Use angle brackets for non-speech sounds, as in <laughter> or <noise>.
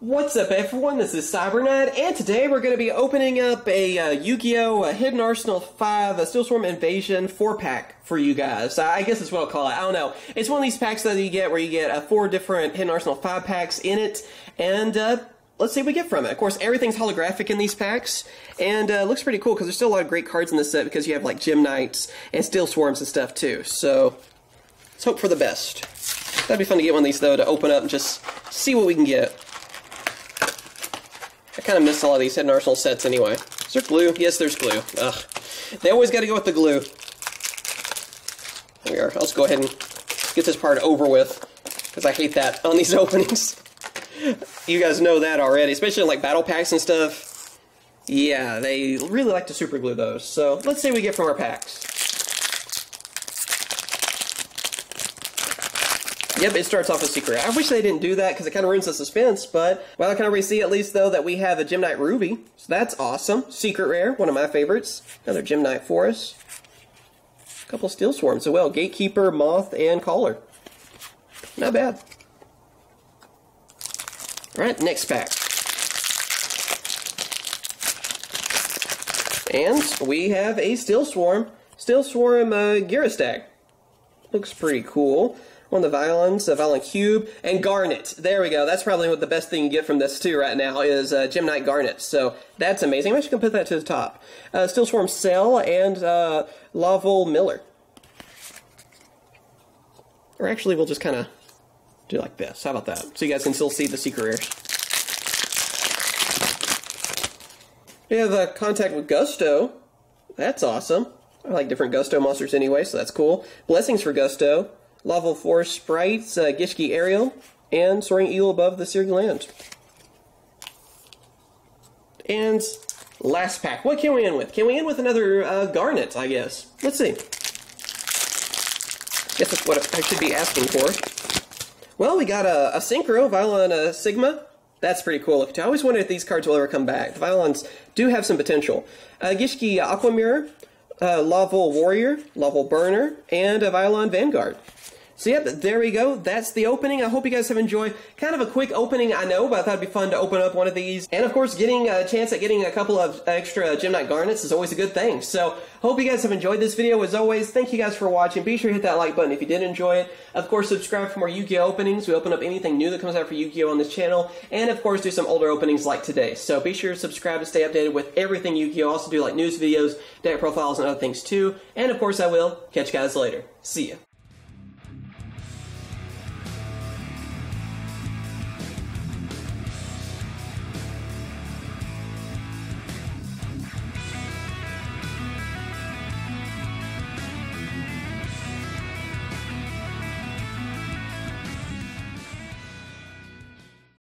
What's up, everyone? This is CyberKnight, and today we're going to be opening up a uh, Yu-Gi-Oh! Uh, Hidden Arsenal 5 uh, Steelswarm Invasion 4-pack for you guys. I guess that's what I'll call it. I don't know. It's one of these packs that you get where you get uh, four different Hidden Arsenal 5 packs in it, and uh, let's see what we get from it. Of course, everything's holographic in these packs, and uh, looks pretty cool because there's still a lot of great cards in this set because you have like Gem Knights and Steel Swarms and stuff too. So, let's hope for the best. That'd be fun to get one of these though to open up and just see what we can get. I kind of miss lot of these Hidden Arsenal sets anyway. Is there glue? Yes, there's glue. Ugh. They always got to go with the glue. There we are. Let's go ahead and get this part over with, because I hate that on these <laughs> openings. you guys know that already, especially like battle packs and stuff. Yeah, they really like to super glue those. So let's see what we get from our packs. Yep, it starts off with secret. I wish they didn't do that because it kind of ruins the suspense, but well, I can already see at least though that we have a Gem Knight Ruby, so that's awesome. Secret rare, one of my favorites. Another Gem Knight for us. A couple Steel Swarms as well. Gatekeeper, Moth, and Caller. Not bad. Alright, next pack. And we have a Steel Swarm. Steel Swarm uh, Girastag. Looks pretty cool of the Vylons, a Vylon Cube, and garnet. There we go. That's probably what the best thing you get from this too right now is uh, Gem Knight garnet. So that's amazing. I'm actually gonna put that to the top. Uh, Steel Swarm Cell and uh, Laval Miller. Or actually, we'll just kind of do like this. How about that? So you guys can still see the secret rares. We have a contact with Gusto. That's awesome. I like different Gusto monsters anyway, so that's cool. Blessings for Gusto. Level 4 Sprites, uh, Gishki Ariel, and Soaring Eagle above the Searing Land. And last pack. What can we end with? Can we end with another uh, Garnet, I guess? Let's see. Guess that's what I should be asking for. Well, we got a, a Synchro, Vylon Sigma. That's pretty cool. I always wondered if these cards will ever come back. The Vylons do have some potential. Uh, Gishki Aqua Mirror, uh, Laval Warrior, Laval Burner, and a Vylon Vanguard. So yep, there we go. That's the opening. I hope you guys have enjoyed. Kind of a quick opening, I know, but I thought it'd be fun to open up one of these. And of course, getting a chance at getting a couple of extra Gem Knight Garnets is always a good thing. So hope you guys have enjoyed this video. As always, thank you guys for watching. Be sure to hit that like button if you did enjoy it. Of course, subscribe for more Yu-Gi-Oh openings. We open up anything new that comes out for Yu-Gi-Oh on this channel. And of course, do some older openings like today. So be sure to subscribe to stay updated with everything Yu-Gi-Oh. Also do like news videos, deck profiles, and other things too. And of course, I will catch you guys later. See ya.